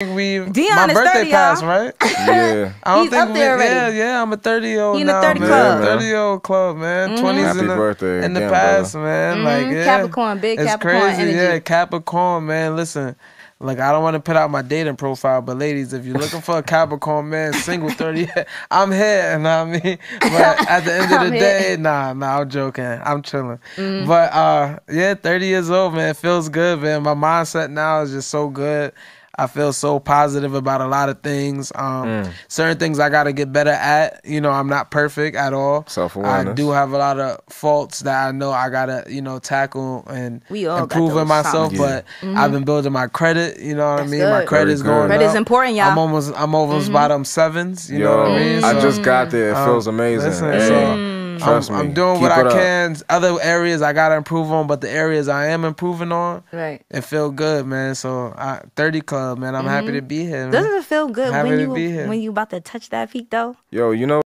we Deone my is birthday 30, passed, y'all. right? Yeah. I don't He's think up there we, already. Yeah, yeah, I'm a 30 year old He in the now, 30 man. club. 30 year old club, man. 20s Happy in the, birthday in the again, past, brother. man. Like, Mhm. yeah. Capricorn, big it's Capricorn crazy. energy. Yeah, Capricorn, man. Listen, like I don't want to put out my dating profile, but ladies, if you're looking for a Capricorn man, single 30, I'm here. You know what I mean? But at the end of the here. day, nah, nah, I'm joking. I'm chilling. Mm-hmm. But uh, yeah, 30 years old, man. Feels good, man. My mindset now is just so good. I feel so positive about a lot of things. Um, Mm. Certain things I got to get better at. You know, I'm not perfect at all. I Self-awareness. I do have a lot of faults that I know I gotta, you know, tackle and We all got improve in those myself. something. But I've been building my credit. You know what That's I mean? My good. credit's Very good. going Credit's up. important, y'all. I'm almost, I'm almost by them sevens. You Yo, know what I mean? I just got there. It um, feels amazing. listen, Hey, so trust I'm, me. I'm doing Keep what I up. can. Other areas I gotta improve on, but the areas I am improving on, Right. it feel good, man. So I, 30 club, man. I'm happy mm-hmm. to be here. Man. Doesn't it feel good Happy when to you be here. when you about to touch that peak though? Yo, you know